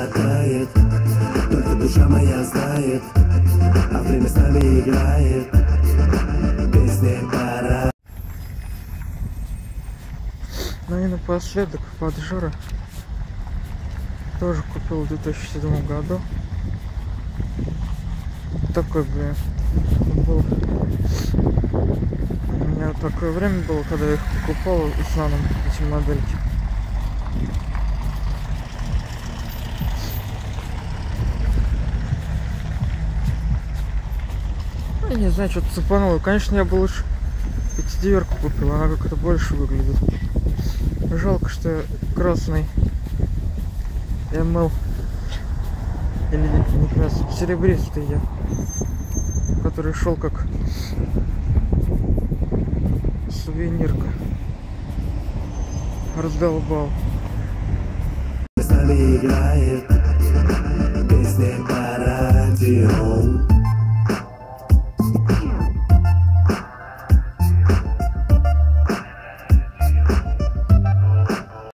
хватает Только душа моя знает А время с нами играет Песня пора Ну и напоследок поджора тоже купил в 2007 году. Такой, блин, был. У меня такое время было, когда я их покупал с наном, эти модельки. Я не знаю, что-то цепануло. Конечно, я бы лучше пятидеверку купил, она как-то больше выглядит. Жалко, что красный ML или не красный, серебристый я, который шел как сувенирка. Раздолбал. с Песня по радио